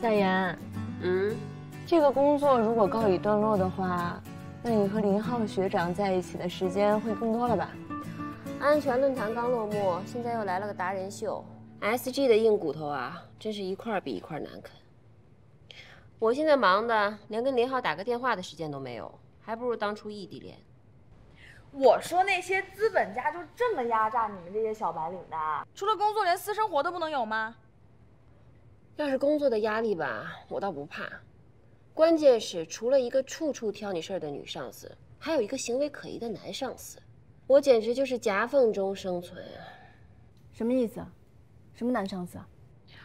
夏言，嗯，这个工作如果告一段落的话，那你和林浩学长在一起的时间会更多了吧？安全论坛刚落幕，现在又来了个达人秀，SG 的硬骨头啊，真是一块比一块难啃。我现在忙的连跟林浩打个电话的时间都没有，还不如当初异地恋。我说那些资本家就这么压榨你们这些小白领的？除了工作，连私生活都不能有吗？要是工作的压力吧，我倒不怕。关键是除了一个处处挑你事儿的女上司，还有一个行为可疑的男上司，我简直就是夹缝中生存啊！什么意思？什么男上司？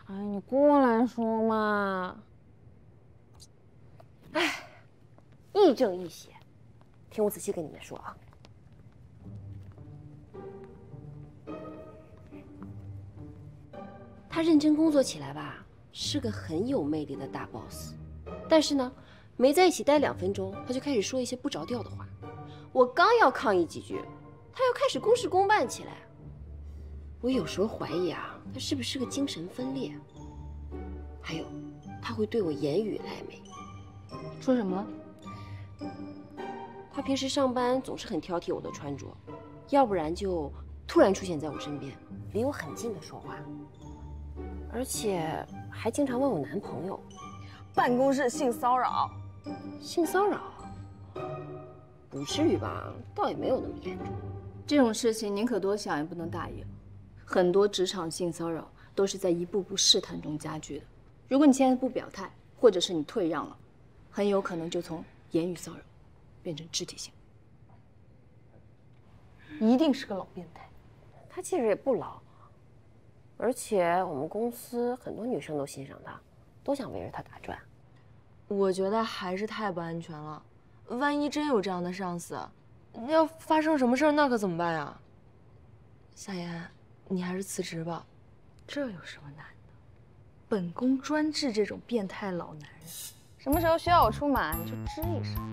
哎，你过来说嘛！哎，亦正亦邪，听我仔细跟你们说啊。他认真工作起来吧。是个很有魅力的大 boss，但是呢，没在一起待两分钟，他就开始说一些不着调的话。我刚要抗议几句，他又开始公事公办起来。我有时候怀疑啊，他是不是个精神分裂？还有，他会对我言语暧昧。说什么了？他平时上班总是很挑剔我的穿着，要不然就突然出现在我身边，离我很近的说话。而且还经常问我男朋友，办公室性骚扰，性骚扰，不至于吧？倒也没有那么严重。这种事情宁可多想，也不能大意。很多职场性骚扰都是在一步步试探中加剧的。如果你现在不表态，或者是你退让了，很有可能就从言语骚扰变成肢体性。一定是个老变态。他其实也不老。而且我们公司很多女生都欣赏他，都想围着他打转。我觉得还是太不安全了，万一真有这样的上司，要发生什么事儿，那可怎么办呀？夏言，你还是辞职吧。这有什么难的？本宫专治这种变态老男人，什么时候需要我出马，你就吱一声，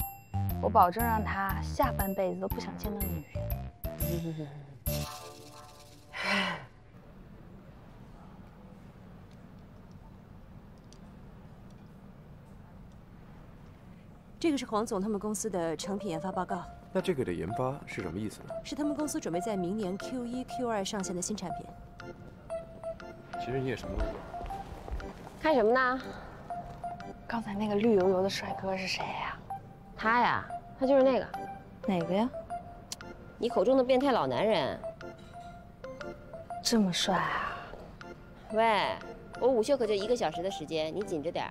我保证让他下半辈子都不想见到女人。这个是黄总他们公司的成品研发报告。那这个的研发是什么意思呢？是他们公司准备在明年 Q 一、Q 二上线的新产品。其实你也什么都不懂。看什么呢？刚才那个绿油油的帅哥是谁呀？他呀，他就是那个。哪个呀？你口中的变态老男人。这么帅啊！喂，我午休可就一个小时的时间，你紧着点。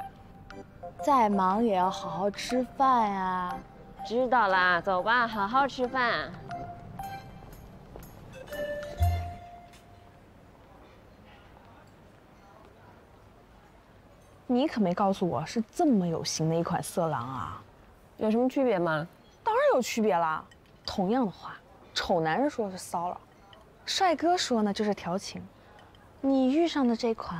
再忙也要好好吃饭呀！知道啦，走吧，好好吃饭。你可没告诉我是这么有型的一款色狼啊！有什么区别吗？当然有区别啦！同样的话，丑男人说是骚扰，帅哥说呢就是调情。你遇上的这款。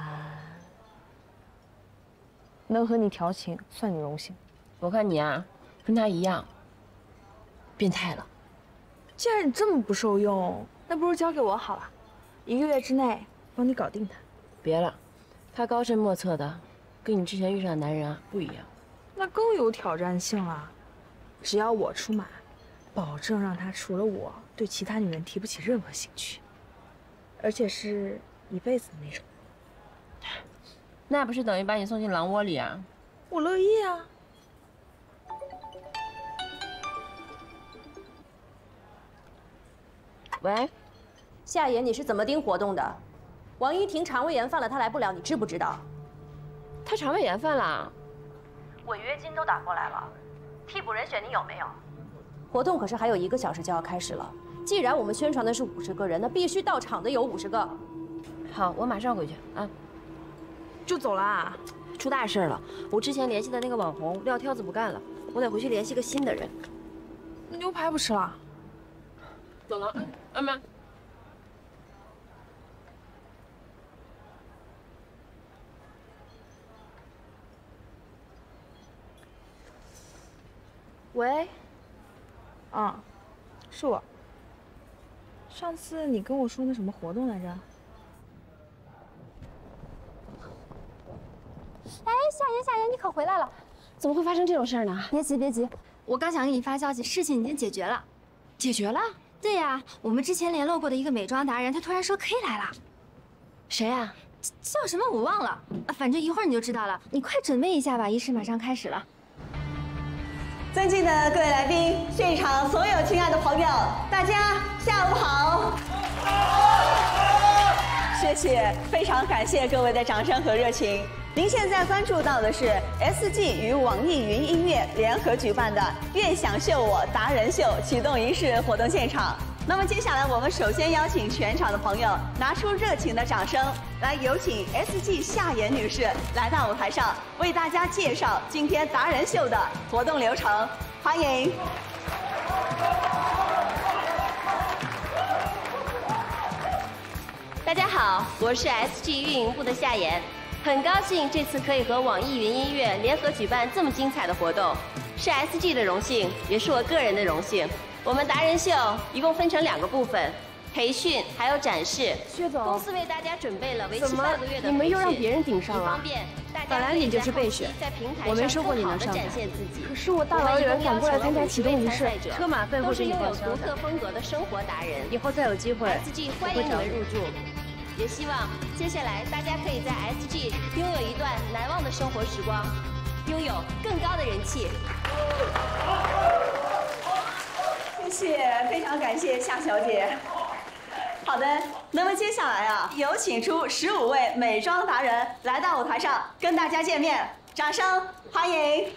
能和你调情，算你荣幸。我看你啊，跟他一样，变态了。既然你这么不受用，那不如交给我好了，一个月之内帮你搞定他。别了，他高深莫测的，跟你之前遇上的男人啊不一样。那更有挑战性了。只要我出马，保证让他除了我对其他女人提不起任何兴趣，而且是一辈子的那种。那不是等于把你送进狼窝里啊？我乐意啊。喂，夏言，你是怎么盯活动的？王一婷肠胃炎犯了，她来不了，你知不知道？她肠胃炎犯了，违约金都打过来了。替补人选你有没有？活动可是还有一个小时就要开始了。既然我们宣传的是五十个人，那必须到场的有五十个。好，我马上回去啊。就走了，出大事了！我之前联系的那个网红撂挑子不干了，我得回去联系个新的人。那牛排不吃了，走了。阿妈，喂，嗯，是我。上次你跟我说那什么活动来着？夏言，夏言，你可回来了！怎么会发生这种事儿呢？别急，别急，我刚想给你发消息，事情已经解决了。解决了？对呀，我们之前联络过的一个美妆达人，他突然说可以来了。谁呀？叫什么我忘了，反正一会儿你就知道了。你快准备一下吧，仪式马上开始了。尊敬的各位来宾，现场所有亲爱的朋友，大家下午好！谢谢，非常感谢各位的掌声和热情。您现在关注到的是 SG 与网易云音乐联合举办的“悦享秀我达人秀”启动仪式活动现场。那么接下来，我们首先邀请全场的朋友拿出热情的掌声，来有请 SG 夏妍女士来到舞台上，为大家介绍今天达人秀的活动流程。欢迎。大家好，我是 SG 运营部的夏妍，很高兴这次可以和网易云音乐联合举办这么精彩的活动，是 SG 的荣幸，也是我个人的荣幸。我们达人秀一共分成两个部分，培训还有展示。薛总，公司为大家准备了为期半个月的你们又让别人顶上了？方便大家本来你就是备选，我没说过你能上台。可是我大老远赶过来参加启动仪式，车马费会给你报销独特风格的生活达人，以后再有机会，SG 欢迎你们入驻。也希望接下来大家可以在 SG 拥有一段难忘的生活时光，拥有更高的人气。谢谢，非常感谢夏小姐。好的，那么接下来啊，有请出十五位美妆达人来到舞台上跟大家见面，掌声欢迎。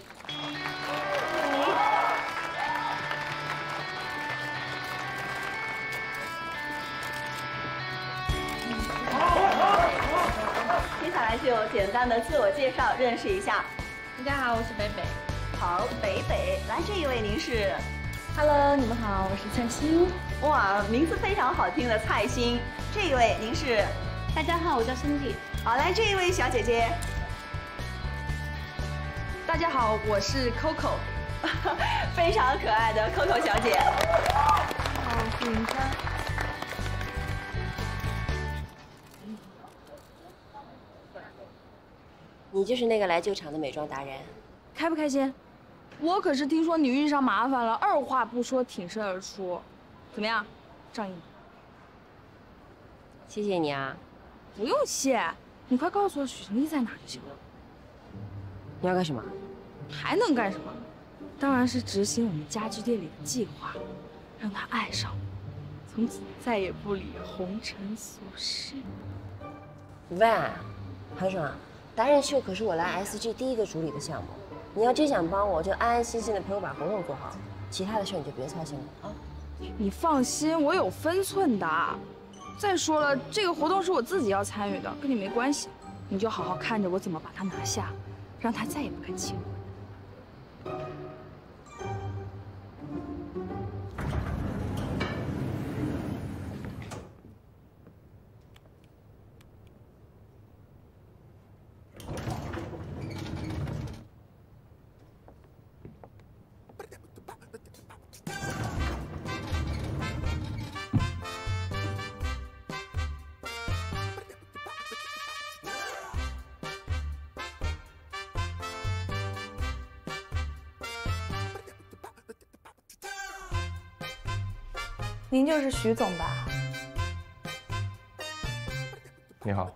接下来就简单的自我介绍，认识一下。大家好，我是北北。好，北北，来这一位您是？Hello，你们好，我是蔡欣。哇，名字非常好听的蔡欣。这一位您是？大家好，我叫申弟。好，来这一位小姐姐。大家好，我是 Coco，非常可爱的 Coco 小姐。好，我是林佳。你就是那个来救场的美妆达人，开不开心？我可是听说你遇上麻烦了，二话不说挺身而出，怎么样，仗义？谢谢你啊！不用谢，你快告诉我许成义在哪就行了。你要干什么？还能干什么？当然是执行我们家具店里的计划，让他爱上我，从此再也不理红尘俗世。喂，韩爽，达人秀可是我来 SG 第一个主理的项目。你要真想帮我，就安安心心的陪我把活动做好，其他的事你就别操心了啊！你放心，我有分寸的。再说了，这个活动是我自己要参与的，跟你没关系。你就好好看着我怎么把他拿下，让他再也不敢欺负。您就是徐总吧？你好。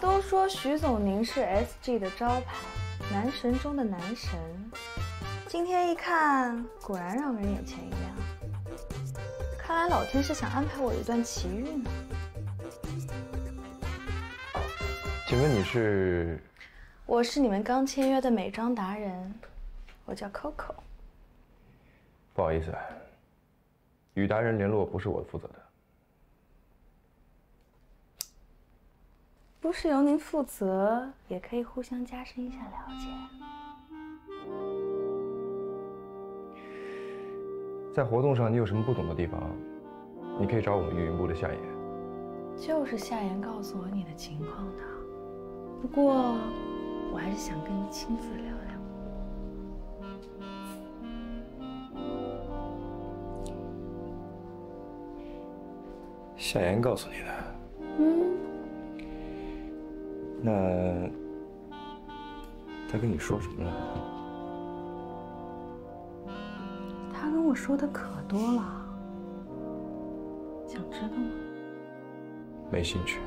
都说徐总您是 SG 的招牌，男神中的男神。今天一看，果然让人眼前一亮。看来老天是想安排我一段奇遇呢。请问你是？我是你们刚签约的美妆达人，我叫 Coco。不好意思。与达人联络不是我负责的，不是由您负责，也可以互相加深一下了解。在活动上你有什么不懂的地方，你可以找我们运营部的夏言。就是夏言告诉我你的情况的，不过我还是想跟你亲自聊聊。夏言告诉你的，嗯，那他跟你说什么了？他跟我说的可多了，想知道吗？没兴趣。